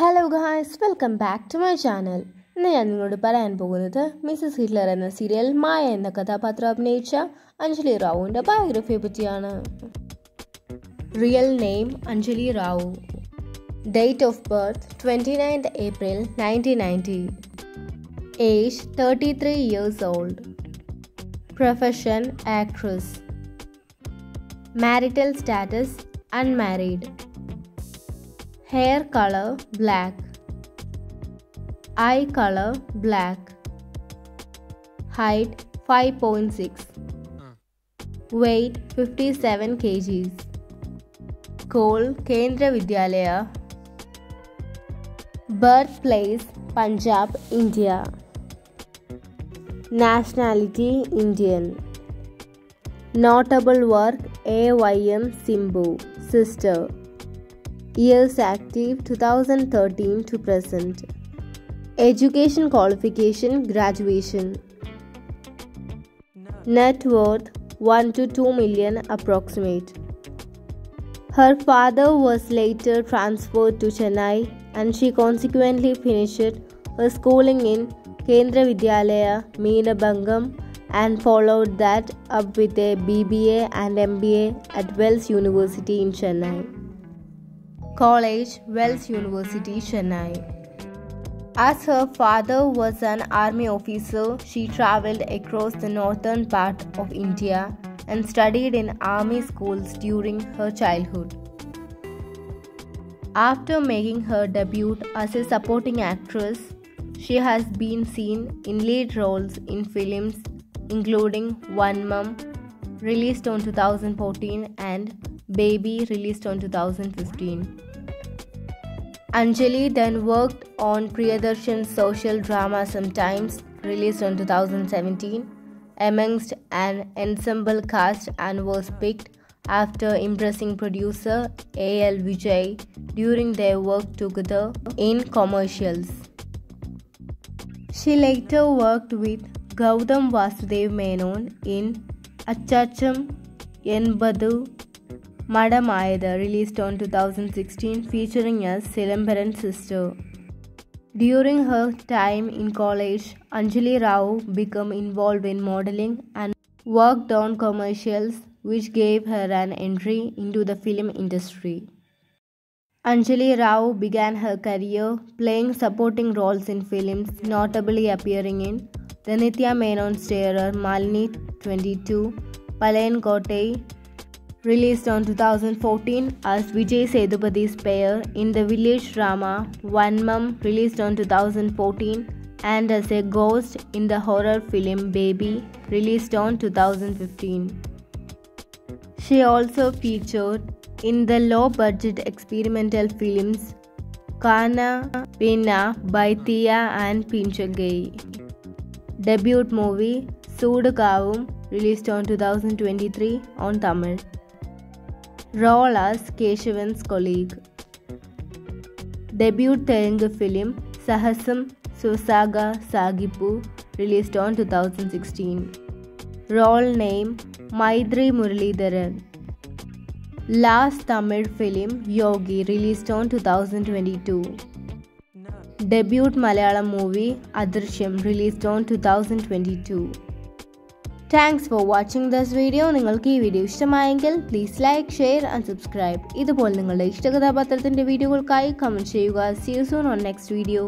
Hello guys welcome back to my channel ഇന്ന് ഞാൻ നിങ്ങളോട് പറയാൻ പോകുന്നത് മിസസ് ഹിറ്റ്ലർ എന്ന സീരിയൽ മായ എന്ന കഥാപാത്രം അഭിനയിച്ച അഞ്ജലി റാവുവിന്റെ ബയോഗ്രഫിയെ പറ്റിയാണ്. Real name Anjali Rao. Date of birth twenty ninth April nineteen ninety age thirty three years old profession actress marital status unmarried. Hair color black eye color black height 5.6 weight 57 kgs school kendra vidyalaya birthplace punjab india nationality indian Notable work AYM Simbu, Sister. Years active 2013 to present. Education qualification graduation. Net worth 1 to 2 million approximate. Her father was later transferred to Chennai and she consequently finished her schooling in Kendra Vidyalaya, Meenambakkam and followed that up with a BBA and MBA at Vels University in Chennai. College, Vels mm-hmm. University, Chennai. As her father was an army officer, she traveled across the northern part of India and studied in army schools during her childhood. After making her debut as a supporting actress, she has been seen in lead roles in films including Vanmam, released on 2014, and Baby, released on 2015. Anjali then worked on Priyadarshan's social drama Sometimes, released in 2017, amongst an ensemble cast and was picked after impressing producer A.L. Vijay during their work together in commercials. She later worked with Gautam Vasudev Menon in Achcham Yenbadhu Madamaiyada released on 2016 featuring as Silambaran's sister. During her time in college, Anjali Rao became involved in modeling and worked on commercials which gave her an entry into the film industry. Anjali Rao began her career playing supporting roles in films, notably appearing in the Nitya Menon starer Malini 22, Palayamkottai, released on 2014 as Vijay Sethupathi's pair in the village drama Vanmam, released on 2014, and as a ghost in the horror film Baby, released on 2015. She also featured in the low budget experimental films Kana, Pina, Baitia, and Pinchagai debut movie Soodhu Kavvum released on 2023 on Tamil. Role as Keshavan's colleague. Debut Telugu film Saahasam Swaasaga Saagipo released on 2016. Role name Maidri Muralidharan. Last Tamil film Yogi released on 2022. Debut Malayalam movie Adrishyam released on 2022. Thanks for watching this video നിങ്ങൾക്ക് ഈ video ഇഷ്ടമായെങ്കിൽ please like share and subscribe ഇതുപോലെ നിങ്ങളുടെ ഇഷ്ടകഥാപാത്രത്തിന്റെ വീഡിയോകൾക്കായി comment ചെയ്യുക. See soon on next video